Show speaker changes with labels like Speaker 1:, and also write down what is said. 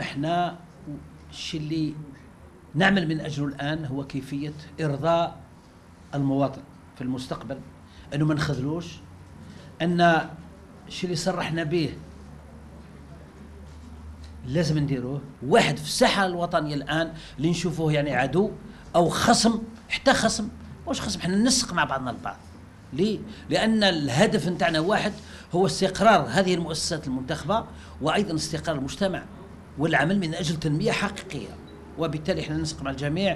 Speaker 1: إحنا الشيء اللي نعمل من أجله الآن هو كيفية إرضاء المواطن في المستقبل. أنه ما نخذلوش أن الشيء اللي صرحنا به لازم نديروه. واحد في الساحة الوطنية الآن اللي نشوفوه يعني عدو أو خصم حتى خصم. واش خصم؟ إحنا ننسق مع بعضنا البعض. ليه؟ لأن الهدف نتاعنا واحد هو استقرار هذه المؤسسات المنتخبة وأيضا استقرار المجتمع. والعمل من أجل تنمية حقيقية. وبالتالي إحنا ننسق مع الجميع